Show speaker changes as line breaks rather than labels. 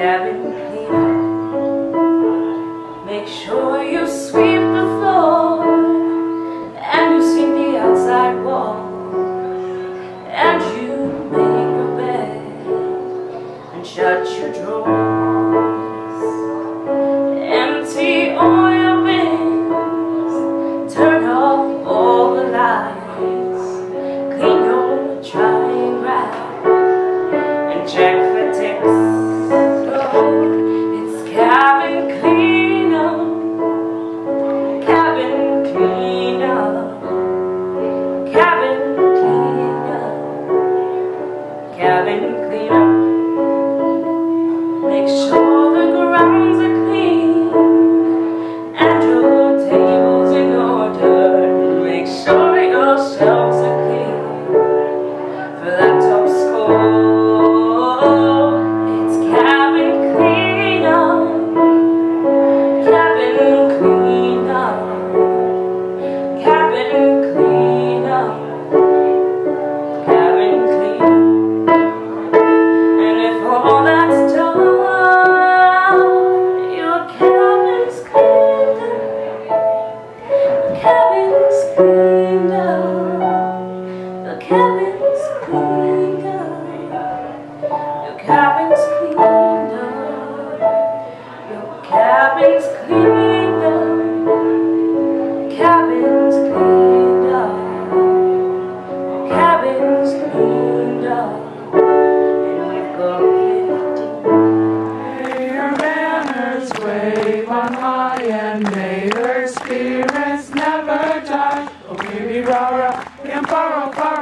Make sure you sweep the floor and you sweep the outside wall and you make your bed and shut your drawers. Empty all your bins, turn off all the lights, clean your dry rack and check for ticks. cabins come and. Your cabin's cleaned up. Your cabin's cleaned up. Cabin's cleaned up. Cabin's cleaned up. And we've got 50.
May your banners wave on high and may your spirits never die. Oh, baby, rah, rah, and far, far.